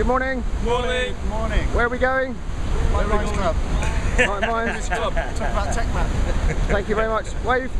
Good morning. Morning. Morning. Where are we going? My Mine's Club. Mine. Club. Talk about Tech Map. Thank you very much. Wave.